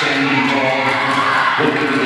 Sandy Ball,